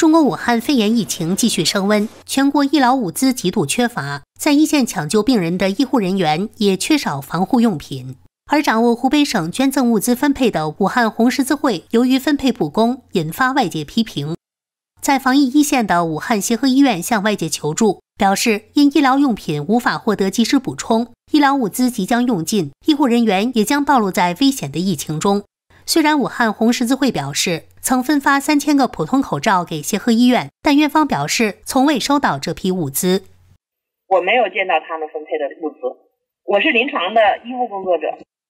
中国武汉肺炎疫情继续升温，全国医疗物资极度缺乏，在一线抢救病人的医护人员也缺少防护用品。而掌握湖北省捐赠物资分配的武汉红十字会，由于分配不公，引发外界批评。在防疫一线的武汉协和医院向外界求助，表示因医疗用品无法获得及时补充，医疗物资即将用尽，医护人员也将暴露在危险的疫情中。虽然武汉红十字会表示曾分发三千个普通口罩给协和医院，但院方表示从未收到这批物资。我没有见到他们分配的物资，我是临床的医务工作者。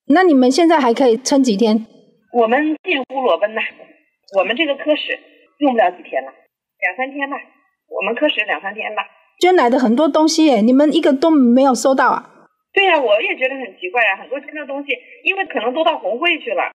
那你们现在还可以撑几天？我们近乎裸奔呐，我们这个科室用不了几天了。两三天吧，我们科室两三天吧。捐来的很多东西耶，你们一个都没有收到啊？对呀，我也觉得很奇怪啊，很多捐的东西，因为可能都到红会去了。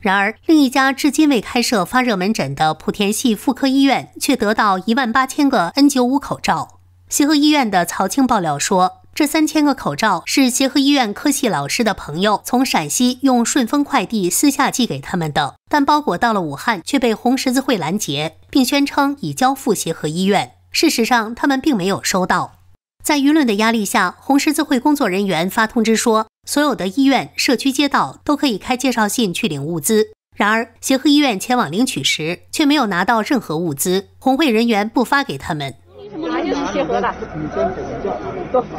然而，另一家至今未开设发热门诊的莆田系妇科医院却得到一万八千个 N95 口罩。协和医院的曹青爆料说。这三千个口罩是协和医院科系老师的朋友从陕西用顺丰快递私下寄给他们的，但包裹到了武汉却被红十字会拦截，并宣称已交付协和医院。事实上，他们并没有收到。在舆论的压力下，红十字会工作人员发通知说，所有的医院、社区街道都可以开介绍信去领物资。然而，协和医院前往领取时却没有拿到任何物资，红会人员不发给他们。哪就是协和的？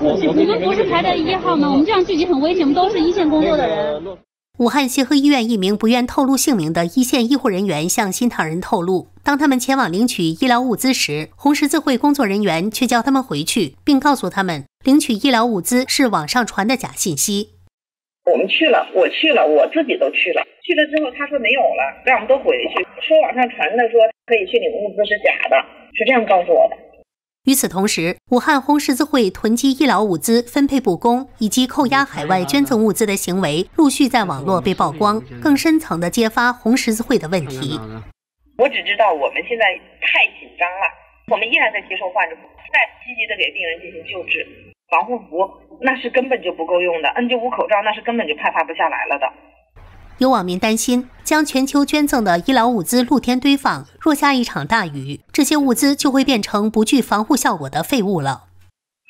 我们不是排在一号吗？我们这样聚集很危险，我们都是一线工作的人。武汉协和医院一名不愿透露姓名的一线医护人员向新唐人透露，当他们前往领取医疗物资时，红十字会工作人员却叫他们回去，并告诉他们领取医疗物资是网上传的假信息。我们去了，我去了，我自己都去了。去了之后，他说没有了，让我们都回去。说网上传的说可以去领物资是假的，是这样告诉我的。与此同时，武汉红十字会囤积医疗物资、分配不公以及扣押海外捐赠物资的行为陆续在网络被曝光，更深层的揭发红十字会的问题。我只知道我们现在太紧张了，我们依然在接受患者，在积极的给病人进行救治。防护服那是根本就不够用的，N95 口罩那是根本就派发不下来了的。有网民担心，将全球捐赠的医疗物资露天堆放，若下一场大雨，这些物资就会变成不具防护效果的废物了。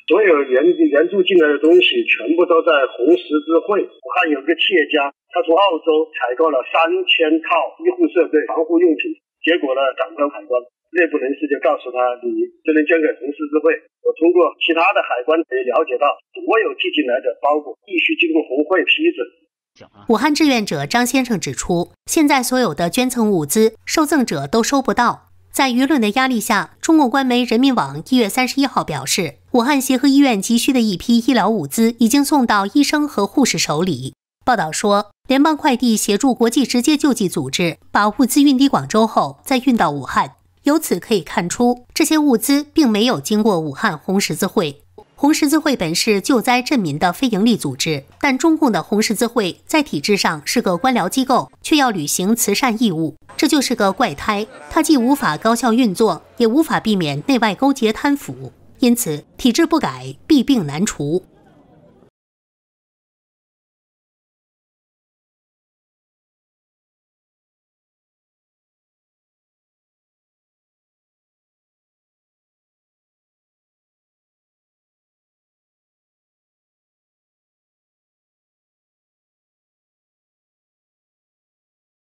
所有援援助进来的东西，全部都在红十字会。武汉有个企业家，他从澳洲采购了三千套医护设备、防护用品，结果呢，长官海关内部人士就告诉他，你只能捐给红十字会。我通过其他的海关也了解到，所有寄进来的包裹必须经过红会批准。武汉志愿者张先生指出，现在所有的捐赠物资，受赠者都收不到。在舆论的压力下，中国官媒人民网一月三十一号表示，武汉协和医院急需的一批医疗物资已经送到医生和护士手里。报道说，联邦快递协助国际直接救济组织把物资运抵广州后，再运到武汉。由此可以看出，这些物资并没有经过武汉红十字会。红十字会本是救灾赈民的非营利组织，但中共的红十字会在体制上是个官僚机构，却要履行慈善义务，这就是个怪胎。它既无法高效运作，也无法避免内外勾结贪腐，因此体制不改，弊病难除。